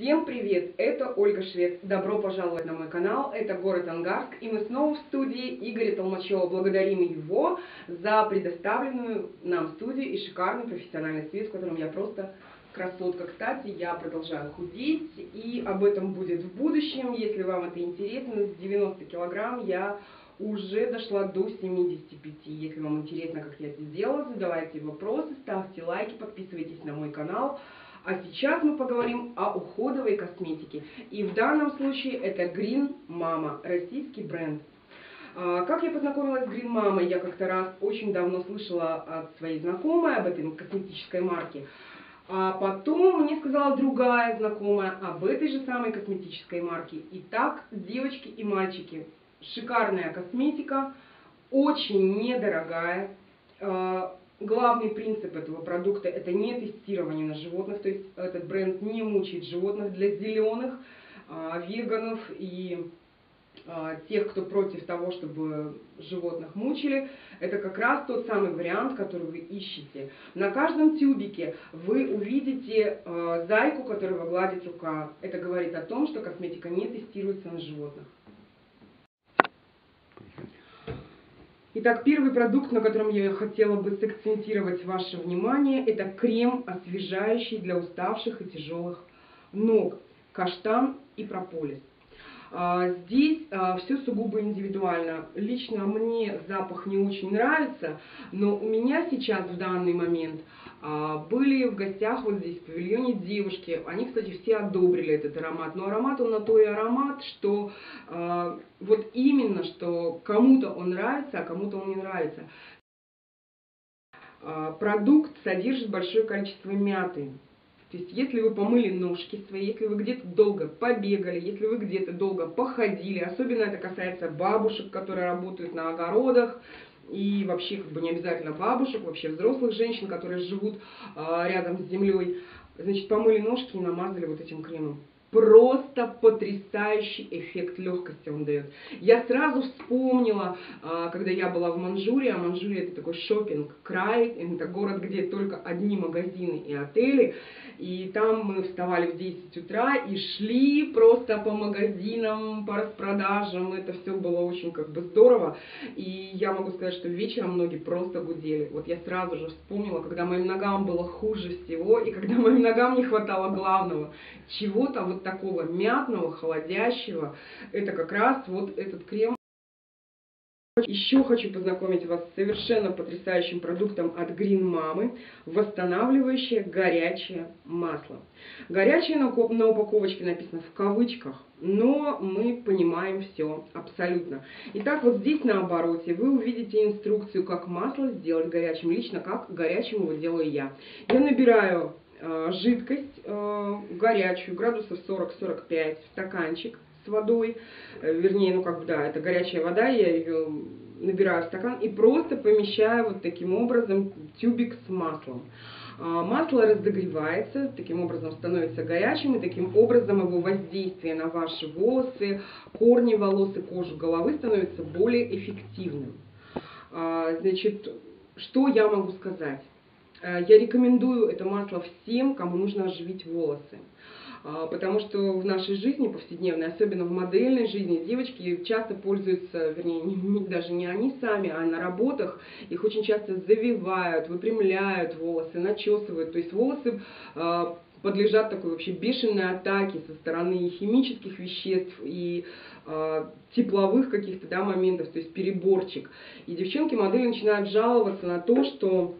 Всем привет! Это Ольга Швед. Добро пожаловать на мой канал. Это город Ангарск. И мы снова в студии Игоря Толмачева. Благодарим его за предоставленную нам студию и шикарный профессиональный свет, в котором я просто красотка. Кстати, я продолжаю худеть, и об этом будет в будущем. Если вам это интересно, с 90 килограмм я уже дошла до 75. Если вам интересно, как я это сделала, задавайте вопросы, ставьте лайки, подписывайтесь на мой канал. А сейчас мы поговорим о уходовой косметике. И в данном случае это Green Mama, российский бренд. А, как я познакомилась с Green Mama? Я как-то раз очень давно слышала от своей знакомой об этой косметической марке. А потом мне сказала другая знакомая об этой же самой косметической марке. Итак, девочки и мальчики, шикарная косметика, очень недорогая, а, главный принцип этого продукта это не тестирование на животных, то есть этот бренд не мучает животных для зеленых, а, веганов и а, тех, кто против того, чтобы животных мучили, это как раз тот самый вариант, который вы ищете. На каждом тюбике вы увидите э, зайку, которого гладит рука. Это говорит о том, что косметика не тестируется на животных. Итак, первый продукт, на котором я хотела бы сакцентировать ваше внимание, это крем, освежающий для уставших и тяжелых ног. Каштан и прополис. А, здесь а, все сугубо индивидуально. Лично мне запах не очень нравится, но у меня сейчас в данный момент были в гостях вот здесь в павильоне девушки. Они, кстати, все одобрили этот аромат. Но аромат он на то и аромат, что вот именно, что кому-то он нравится, а кому-то он не нравится. Продукт содержит большое количество мяты. То есть, если вы помыли ножки свои, если вы где-то долго побегали, если вы где-то долго походили, особенно это касается бабушек, которые работают на огородах, и вообще как бы не обязательно бабушек, вообще взрослых женщин, которые живут э, рядом с землей, значит, помыли ножки и намазали вот этим кремом. Просто потрясающий эффект легкости он дает. Я сразу вспомнила, а, когда я была в Манчжурии, а Манчжурия это такой шопинг край, это город, где только одни магазины и отели, и там мы вставали в 10 утра и шли просто по магазинам, по распродажам, это все было очень как бы здорово, и я могу сказать, что вечером ноги просто гудели. Вот я сразу же вспомнила, когда моим ногам было хуже всего, и когда моим ногам не хватало главного, чего-то вот такого мятного, холодящего. Это как раз вот этот крем. Еще хочу познакомить вас с совершенно потрясающим продуктом от Green Mama, восстанавливающее горячее масло. Горячее на упаковочке написано в кавычках, но мы понимаем все абсолютно. Итак, вот здесь на обороте вы увидите инструкцию, как масло сделать горячим, лично как горячим его делаю я. Я набираю Э, жидкость э, горячую, градусов 40-45, стаканчик с водой, э, вернее, ну как бы, да, это горячая вода, я ее набираю в стакан и просто помещаю вот таким образом тюбик с маслом. Масло разогревается, таким образом становится горячим, и таким образом его воздействие на ваши волосы, корни волос и кожу головы становится более эффективным. Значит, что я могу сказать? Э, я рекомендую это масло всем, кому нужно оживить волосы. А, потому что в нашей жизни повседневной, особенно в модельной жизни, девочки часто пользуются, вернее, не, даже не они сами, а на работах их очень часто завивают, выпрямляют волосы, начесывают. То есть волосы а, подлежат такой вообще бешеной атаке со стороны химических веществ и э, тепловых каких-то да, моментов, то есть переборчик. И девчонки-модели начинают жаловаться на то, что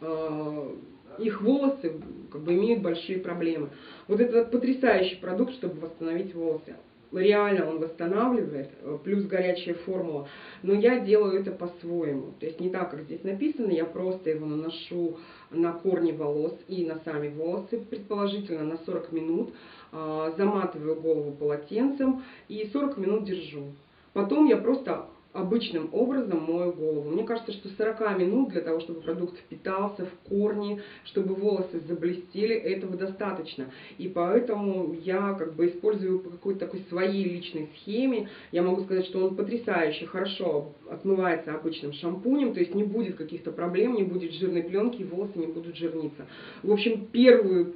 Э, их волосы как бы имеют большие проблемы. Вот это потрясающий продукт, чтобы восстановить волосы. Реально он восстанавливает, э, плюс горячая формула. Но я делаю это по-своему. То есть не так, как здесь написано, я просто его наношу на корни волос и на сами волосы, предположительно на 40 минут. Э, заматываю голову полотенцем и 40 минут держу. Потом я просто обычным образом мою голову. Мне кажется, что 40 минут для того, чтобы продукт впитался в корни, чтобы волосы заблестели, этого достаточно. И поэтому я как бы использую по какой-то такой своей личной схеме. Я могу сказать, что он потрясающе хорошо отмывается обычным шампунем, то есть не будет каких-то проблем, не будет жирной пленки, волосы не будут жирниться. В общем, первую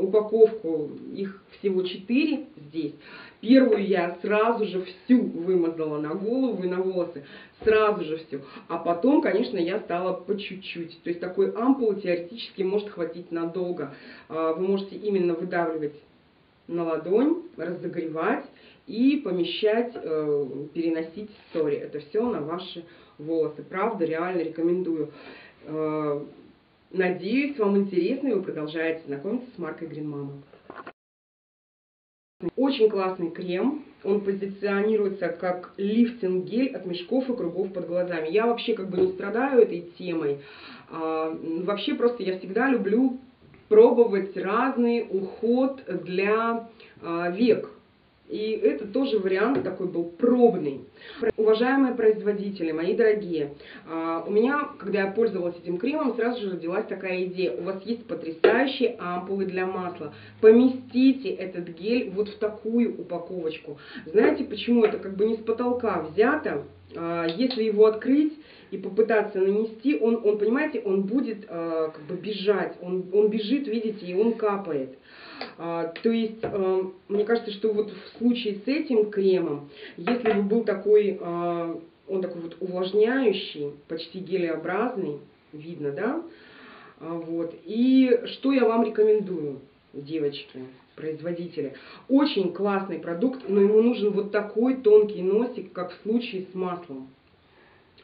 упаковку, их всего 4 здесь. Первую я сразу же всю вымазала на голову и на волосы, сразу же всю. А потом, конечно, я стала по чуть-чуть. То есть такой ампулы теоретически может хватить надолго. А, вы можете именно выдавливать на ладонь, разогревать и помещать, э, переносить в стори. Это все на ваши волосы. Правда, реально рекомендую. Э, надеюсь, вам интересно, и вы продолжаете знакомиться с маркой Green Mama. Очень классный крем. Он позиционируется как лифтинг-гель от мешков и кругов под глазами. Я вообще как бы не страдаю этой темой. А, вообще просто я всегда люблю пробовать разный уход для а, век. И это тоже вариант такой был пробный. Уважаемые производители, мои дорогие, а, у меня, когда я пользовалась этим кремом, сразу же родилась такая идея. У вас есть потрясающие ампулы для масла. Поместите этот гель вот в такую упаковочку. Знаете, почему это как бы не с потолка взято? А, если его открыть и попытаться нанести, он, он понимаете, он будет а, как бы бежать. Он, он бежит, видите, и он капает. А, то есть, а, мне кажется, что вот в случае с этим кремом, если бы был такой, а, он такой вот увлажняющий, почти гелеобразный, видно, да? Вот. И что я вам рекомендую, девочки, производители? Очень классный продукт, но ему нужен вот такой тонкий носик, как в случае с маслом.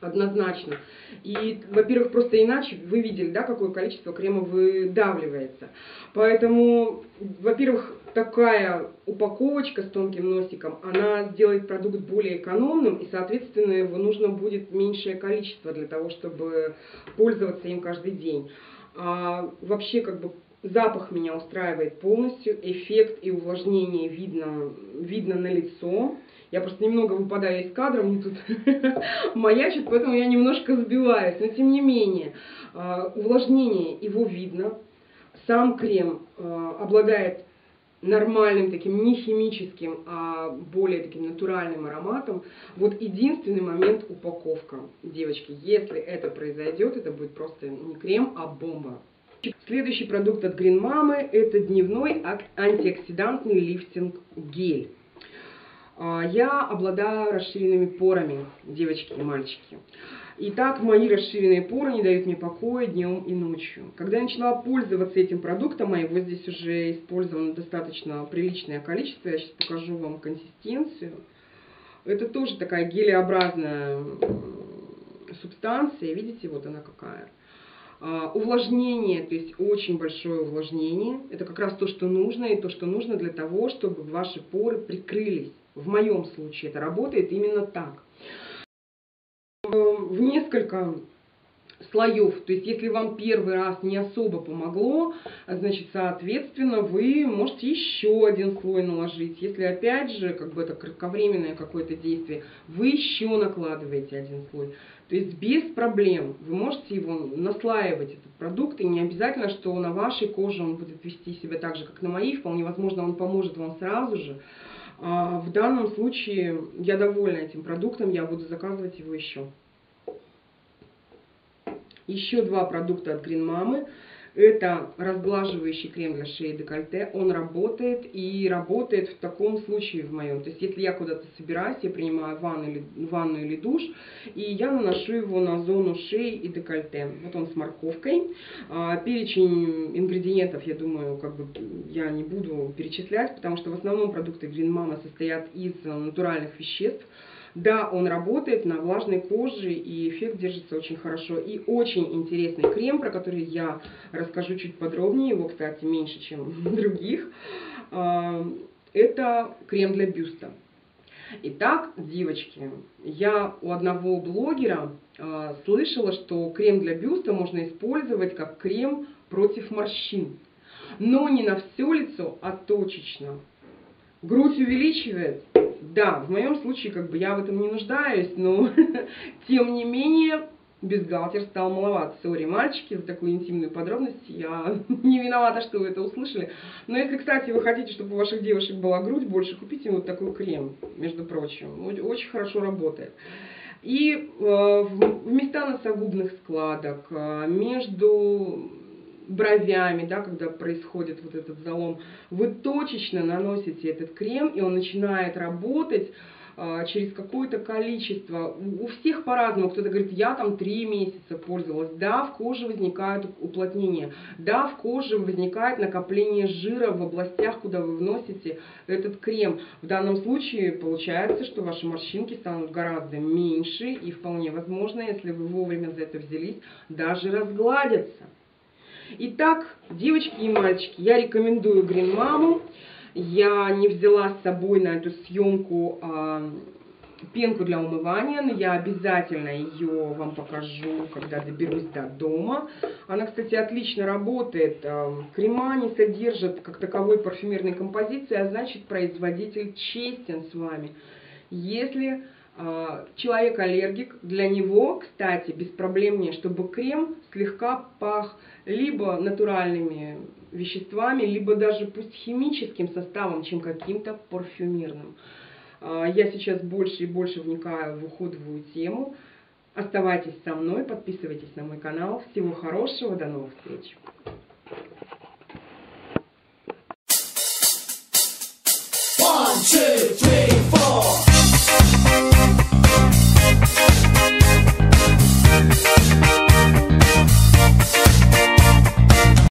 Однозначно. И, во-первых, просто иначе вы видели, да, какое количество крема выдавливается. Поэтому, во-первых, такая упаковочка с тонким носиком, она сделает продукт более экономным, и, соответственно, его нужно будет меньшее количество для того, чтобы пользоваться им каждый день. А вообще, как бы, запах меня устраивает полностью, эффект и увлажнение видно, видно на лицо. Я просто немного выпадаю из кадра, мне тут маячит, поэтому я немножко сбиваюсь. Но тем не менее, а, увлажнение его видно. Сам крем а, обладает нормальным таким, не химическим, а более таким натуральным ароматом. Вот единственный момент упаковка. Девочки, если это произойдет, это будет просто не крем, а бомба. Следующий продукт от Green Mama это дневной антиоксидантный лифтинг гель. А, я обладаю расширенными порами, девочки и мальчики. Итак, мои расширенные поры не дают мне покоя днем и ночью. Когда я начала пользоваться этим продуктом, а его здесь уже использовано достаточно приличное количество, я сейчас покажу вам консистенцию. Это тоже такая гелеобразная субстанция, видите, вот она какая. А, увлажнение, то есть очень большое увлажнение. Это как раз то, что нужно, и то, что нужно для того, чтобы ваши поры прикрылись. В моем случае это работает именно так. В несколько слоев. То есть, если вам первый раз не особо помогло, значит, соответственно, вы можете еще один слой наложить. Если, опять же, как бы это кратковременное какое-то действие, вы еще накладываете один слой. То есть, без проблем вы можете его наслаивать, этот продукт, и не обязательно, что на вашей коже он будет вести себя так же, как на моей. Вполне возможно, он поможет вам сразу же. А в данном случае я довольна этим продуктом, я буду заказывать его еще. Еще два продукта от Green Mama. Это разглаживающий крем для шеи и декольте. Он работает и работает в таком случае в моем. То есть, если я куда-то собираюсь, я принимаю ванну или, ванну или душ, и я наношу его на зону шеи и декольте. Вот он с морковкой. А, перечень ингредиентов, я думаю, как бы я не буду перечислять, потому что в основном продукты Green Mama состоят из натуральных веществ. Да, он работает на влажной коже и эффект держится очень хорошо. И очень интересный крем, про который я расскажу чуть подробнее. Его, кстати, меньше, чем других. А, это крем для бюста. Итак, девочки, я у одного блогера э, слышала, что крем для бюста можно использовать как крем против морщин. Но не на все лицо, а точечно. Грудь увеличивает, да, в моем случае как бы я в этом не нуждаюсь, но тем не менее бюстгальтер стал маловат. Сори, мальчики, за такую интимную подробность. Я не виновата, что вы это услышали. Но если, кстати, вы хотите, чтобы у ваших девушек была грудь больше, купите вот такой крем, между прочим. Очень хорошо работает. И э, в места носогубных складок, э, между бровями, да, когда происходит вот этот залом, вы точечно наносите этот крем, и он начинает работать а, через какое-то количество. У всех по-разному. Кто-то говорит, я там три месяца пользовалась. Да, в коже возникают уплотнения. Да, в коже возникает накопление жира в областях, куда вы вносите этот крем. В данном случае получается, что ваши морщинки станут гораздо меньше. И вполне возможно, если вы вовремя за это взялись, даже разгладятся. Итак, девочки и мальчики, я рекомендую Green Mama. Я не взяла с собой на эту съемку а, пенку для умывания, но я обязательно ее вам покажу, когда доберусь до дома. Она, кстати, отлично работает. А, крема не содержит как таковой парфюмерной композиции, а значит производитель честен с вами. Если человек аллергик, для него, кстати, без проблемнее, чтобы крем слегка пах либо натуральными веществами, либо даже пусть химическим составом, чем каким-то парфюмерным. А, я сейчас больше и больше вникаю в уходовую тему. Оставайтесь со мной, подписывайтесь на мой канал. Всего хорошего, до новых встреч! One, two, three.